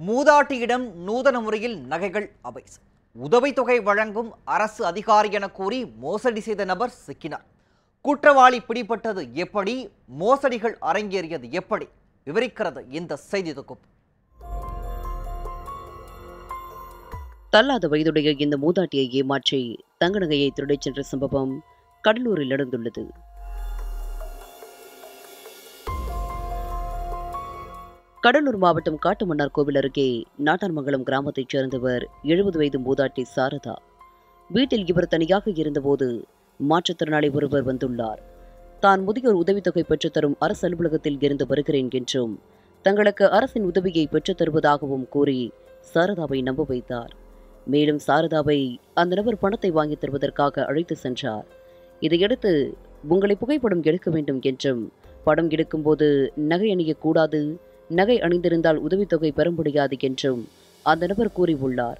மூதாட்டியிடம் நூதன முறையில் நகைகள் அபேஸ் உதவித்தொகை வழங்கும் அரசு அதிகாரி என கூறி மோசடி செய்த நபர் சிக்கினார். குற்றவாளி பிடிபட்டது எப்படி? மோசடிகள் அரங்கேறியது எப்படி? விவரிக்கிறது இந்த செய்தி தொகுப்பு. தள்ளாத வயதுடைய இந்த மூதாட்டியை ஏமாற்றி தங்க நகையை திருடிச் சென்ற சம்பவம் கடலூரில் நடந்துள்ளது. கடலூர் மாவட்டம் காட்டுமன்னார் கோவில் அருகே நாட்டார்மங்கலம் கிராமத்தைச் சேர்ந்தவர் எழுபது வயது மூதாட்டி சாரதா. வீட்டில் இவர் தனியாக இருந்தபோது மாற்றுத்திறனாளி ஒருவர் வந்துள்ளார். தான் முதியோர் உதவித்தொகை பெற்றுத்தரும் அரசு அலுவலகத்தில் இருந்து வருகிறேன் என்றும் தங்களுக்கு அரசின் உதவியை பெற்றுத் தருவதாகவும் கூறி சாரதாவை நம்ப வைத்தார். மேலும் சாரதாவை அந்த நபர் பணத்தை வாங்கித் தருவதற்காக அழைத்து சென்றார். இதையடுத்து உங்களை புகைப்படம் எடுக்க வேண்டும் என்றும் படம் எடுக்கும்போது நகை அணியக்கூடாது நகை அணிந்திருந்தால் உதவித்தொகை பெற முடியாது என்றும் அந்த நபர் கூறியுள்ளார்.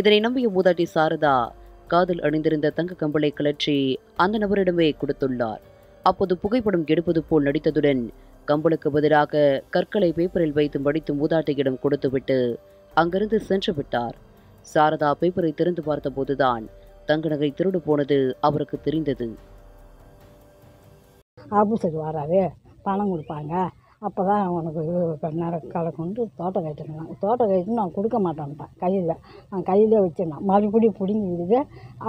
இதனை நம்பிய மூதாட்டி சாரதா காதில் அணிந்திருந்த தங்க கம்பளை கலற்றி அந்த நபரிடமே கொடுத்துள்ளார். அப்போது புகைப்படம் எடுப்பது போல் நடித்ததுடன் கம்பளுக்கு பதிலாக கற்களை பேப்பரில் வைத்து மடித்து மூதாட்டியிடம் கொடுத்துவிட்டு அங்கிருந்து சென்று விட்டார். சாரதா பேப்பரை திறந்து பார்த்தபோதுதான் தங்க நகை திருடு போனது அவருக்கு தெரிந்தது. ஆபீஸுக்கு வராது பணம் கொடுப்பாங்க. அப்போ தான் உனக்கு இது நேரக்கால கொண்டு தோட்டம் கட்டணும் தோட்டம் கட்டி நான் கொடுக்க மாட்டேன்ட்டேன் கையில் நான் கையிலே வச்சிருந்தேன். மறுபடியும் பிடுங்கி விடுது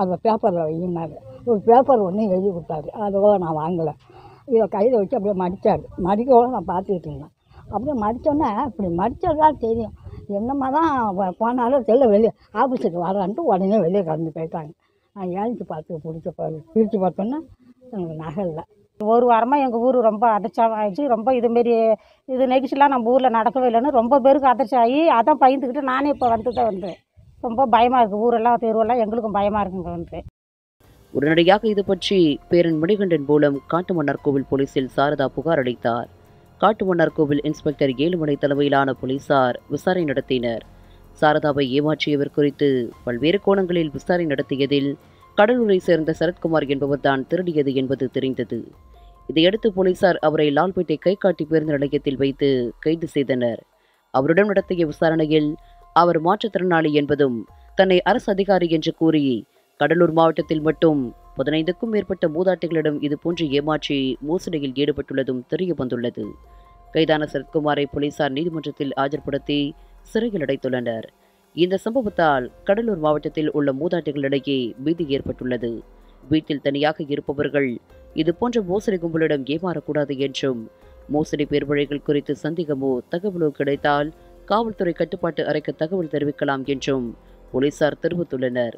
அதை பேப்பரில் வையினாரு ஒரு பேப்பர் ஒன்று எழுதி கொடுத்தாரு. அதோட நான் வாங்கலை. இதை கையில் வச்சு அப்படியே மடித்தார் மடிக்கோட நான் பார்த்துக்கிட்டு இருந்தேன். அப்படியே மடித்தோன்னே இப்படி மடித்ததான் தெரியும். என்னம்மா தான் போனாலும் தெரியல வெளியே ஆஃபீஸுக்கு வரான்ட்டு உடனே வெளியே கலந்து போயிட்டாங்க. நான் ஏழிச்சு பார்த்து பிடிச்ச பிரித்து பார்த்தோன்னே எனக்கு நகை இல்லை. ஒரு வாரமாக எங்கள் ஊர் ரொம்ப அதிர்ச்சியாக ஆயிடுச்சு ரொம்ப இதுமாரி இது நிகழ்ச்சிலாம் நம்ம ஊரில் நடக்கவே இல்லைன்னு ரொம்ப பேருக்கு அதிர்ச்சி ஆகி அதான் பயந்துக்கிட்டு நானே இப்போ வந்து தான் வந்தேன். ரொம்ப பயமாக இருக்குது ஊரெல்லாம் தெருவெல்லாம் எங்களுக்கும் பயமாக இருக்குங்க வந்து. உடனடியாக இது பற்றி பேரன் மணிகண்டன் மூலம் காட்டுமன்னார் கோவில் போலீசில் சாரதா புகார் அளித்தார். காட்டுமன்னார் கோவில் இன்ஸ்பெக்டர் ஏழுமலை தலைமையிலான போலீசார் விசாரணை நடத்தினர். சாரதாவை ஏமாற்றியவர் குறித்து பல்வேறு கோணங்களில் விசாரணை நடத்தியதில் கடலூரை சேர்ந்த சரத்குமார் என்பவர்தான் திருடியது என்பது தெரிந்தது. இதையடுத்து போலீசார் அவரை லால்பேட்டை கைகாட்டி பேருந்து நிலையத்தில் வைத்து கைது செய்தனர். அவருடன் நடத்திய விசாரணையில் அவர் மாற்றுத்திறனாளி என்பதும் தன்னை அரசு அதிகாரி என்று கூறி கடலூர் மாவட்டத்தில் மட்டும் பதினைந்துக்கும் மேற்பட்ட மூதாட்டிகளிடம் இதுபோன்று ஏமாற்றி மோசடியில் ஈடுபட்டுள்ளதும் தெரிய வந்துள்ளது கைதான சரத்குமாரை போலீசார் நீதிமன்றத்தில் ஆஜர்படுத்தி சிறையில் அடைத்துள்ளனர். இந்த சம்பவத்தால் கடலூர் மாவட்டத்தில் உள்ள மூதாட்டிகளிடையே பீதி ஏற்பட்டுள்ளது. வீட்டில் தனியாக இருப்பவர்கள் இதுபோன்ற மோசடி கும்பலிடம் ஏமாறக்கூடாது என்றும் மோசடி பேர்வழிகள் குறித்து சந்தேகமோ தகவலோ கிடைத்தால் காவல்துறை கட்டுப்பாட்டு அறைக்கு தகவல் தெரிவிக்கலாம் என்றும் போலீசார் தெரிவித்துள்ளனர்.